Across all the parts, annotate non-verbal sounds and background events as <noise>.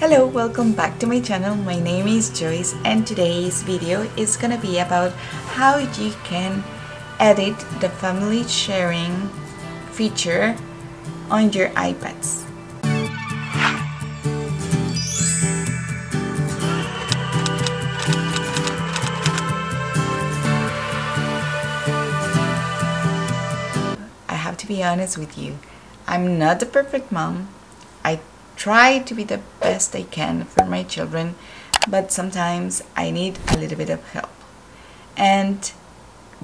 Hello, welcome back to my channel. My name is Joyce and today's video is gonna be about how you can edit the family sharing feature on your iPads. I have to be honest with you. I'm not the perfect mom. Try to be the best I can for my children, but sometimes I need a little bit of help. And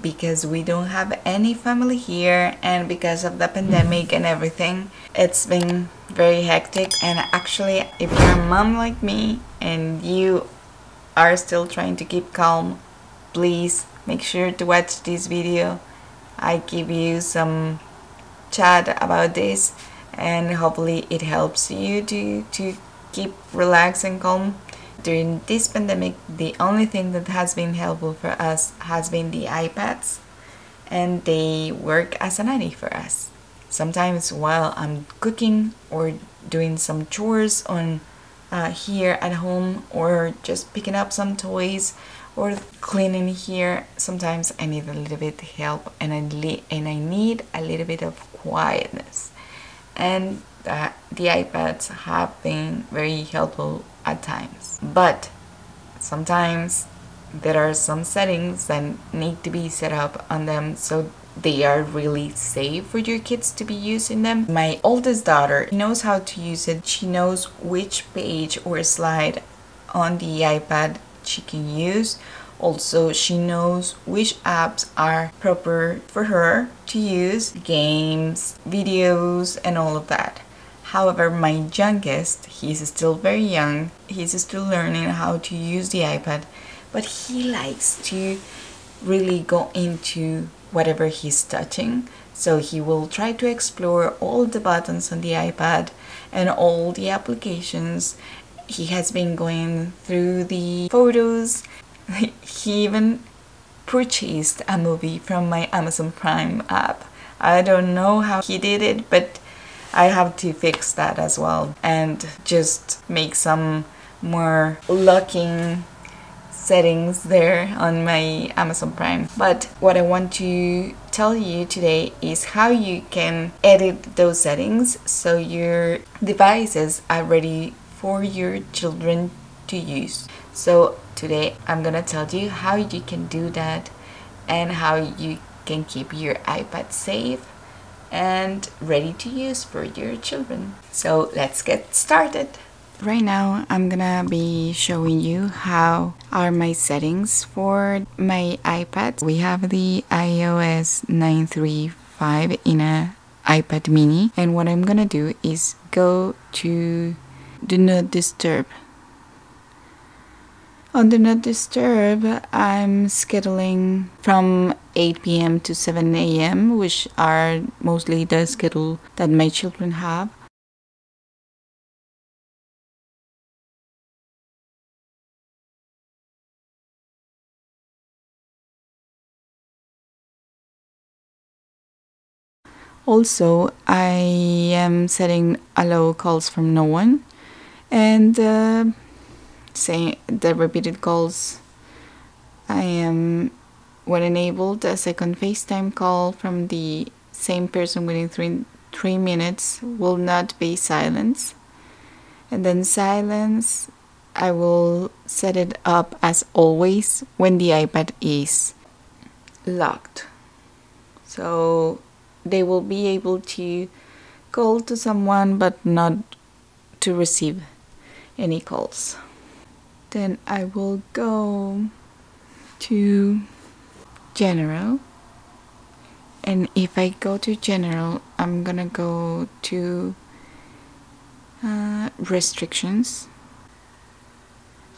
because we don't have any family here and because of the pandemic and everything, it's been very hectic. And actually, if you're a mom like me and you are still trying to keep calm, please make sure to watch this video. I give you some chat about this and hopefully it helps you to, to keep relaxed and calm. During this pandemic, the only thing that has been helpful for us has been the iPads and they work as a nanny for us. Sometimes while I'm cooking or doing some chores on uh, here at home or just picking up some toys or cleaning here sometimes I need a little bit of help and I, and I need a little bit of quietness and the, the iPads have been very helpful at times but sometimes there are some settings that need to be set up on them so they are really safe for your kids to be using them. My oldest daughter knows how to use it. She knows which page or slide on the iPad she can use. Also, she knows which apps are proper for her to use, games, videos, and all of that. However, my youngest, he's still very young, he's still learning how to use the iPad, but he likes to really go into whatever he's touching. So he will try to explore all the buttons on the iPad and all the applications. He has been going through the photos. <laughs> He even purchased a movie from my Amazon Prime app. I don't know how he did it, but I have to fix that as well and just make some more locking settings there on my Amazon Prime. But what I want to tell you today is how you can edit those settings so your devices are ready for your children to use. So today I'm gonna tell you how you can do that and how you can keep your iPad safe and ready to use for your children. So let's get started. Right now I'm gonna be showing you how are my settings for my iPad. We have the iOS 935 in a iPad mini and what I'm gonna do is go to do not disturb on Do Not Disturb, I'm scheduling from 8 p.m. to 7 a.m., which are mostly the schedule that my children have. Also, I am setting allow calls from no one and uh, saying the repeated calls. I am when enabled a second FaceTime call from the same person within three, three minutes will not be silence. And then silence, I will set it up as always when the iPad is locked. So they will be able to call to someone but not to receive any calls then I will go to general. And if I go to general I'm gonna go to uh, restrictions.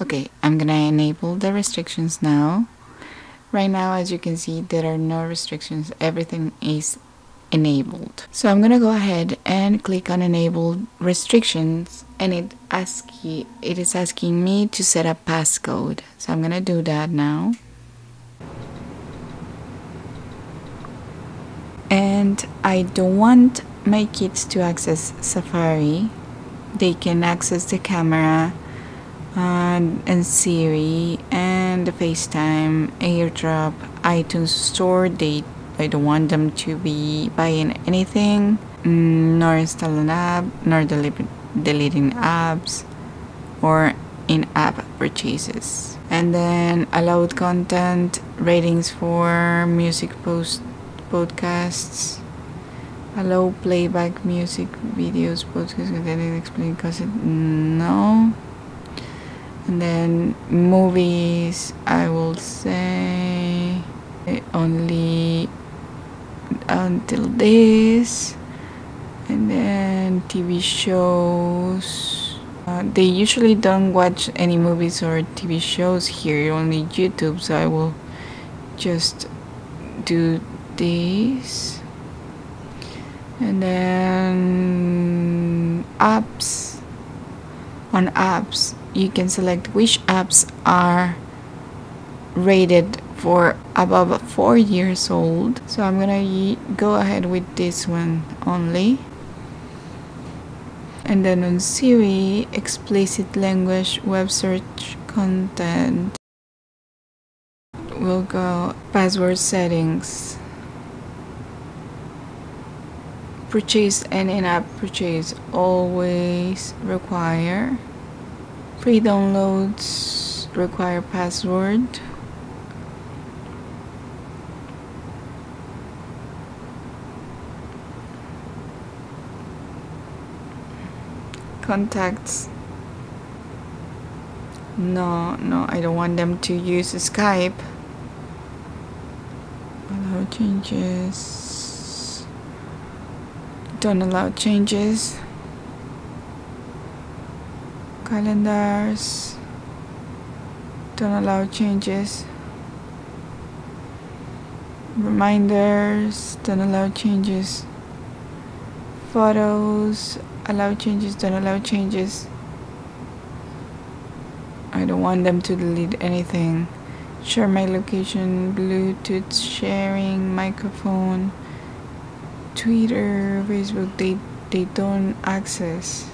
Okay I'm gonna enable the restrictions now. Right now as you can see there are no restrictions. Everything is enabled. So I'm gonna go ahead and click on enable restrictions and it you, it is asking me to set a passcode. So I'm gonna do that now. And I don't want my kids to access Safari they can access the camera and, and Siri and the FaceTime, AirDrop, iTunes Store. They I don't want them to be buying anything, mm, nor installing app, nor deleting apps, or in-app purchases. And then allowed content, ratings for music post podcasts, allow playback music videos, podcasts, content explain concept. No and then movies I will say only until this and then TV shows. Uh, they usually don't watch any movies or TV shows here only YouTube so I will just do this. And then apps. On apps you can select which apps are rated for above 4 years old. So I'm gonna go ahead with this one only. And then on Siri explicit language web search content. We'll go password settings. Purchase and in-app purchase always require. Free downloads require password. Contacts. No, no, I don't want them to use Skype. Allow changes. Don't allow changes calendars don't allow changes reminders don't allow changes photos allow changes don't allow changes I don't want them to delete anything share my location bluetooth sharing microphone twitter facebook they they don't access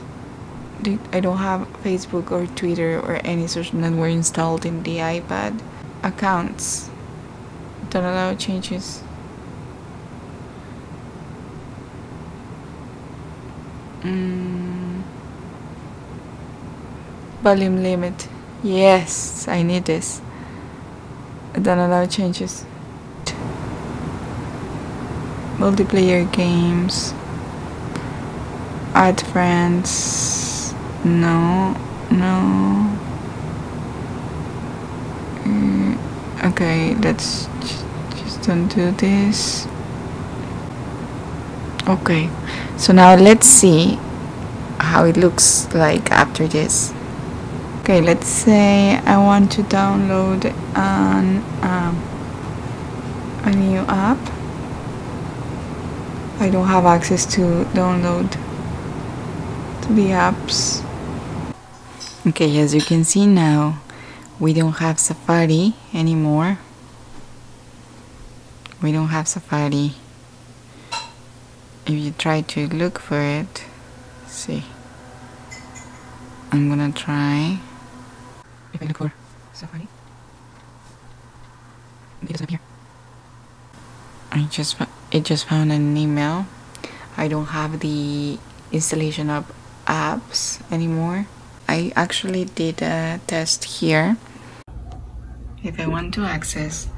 I don't have Facebook or Twitter or any social network installed in the iPad. Accounts don't allow changes. Mm. Volume limit. Yes, I need this. I don't allow changes. Multiplayer games. Add friends. No, no. Mm, okay, let's just undo this. Okay, so now let's see how it looks like after this. Okay, let's say I want to download an, um, a new app. I don't have access to download to the apps okay as you can see now we don't have Safari anymore we don't have Safari if you try to look for it see. I'm gonna try. If I look for Safari it doesn't appear I just it just found an email. I don't have the installation of apps anymore. I actually did a test here. If I want to access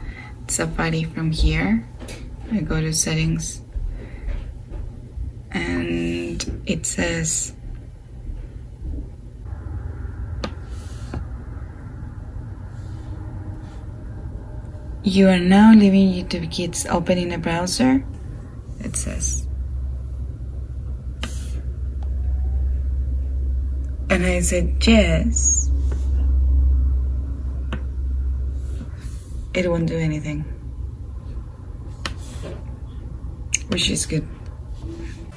Safari from here, I go to settings and it says You are now leaving YouTube Kids open in a browser. It says And I said, yes. It won't do anything. Which is good.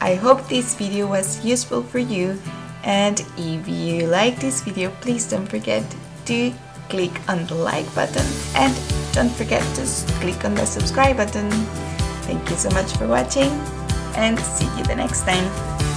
I hope this video was useful for you. And if you like this video, please don't forget to click on the like button and don't forget to click on the subscribe button. Thank you so much for watching and see you the next time.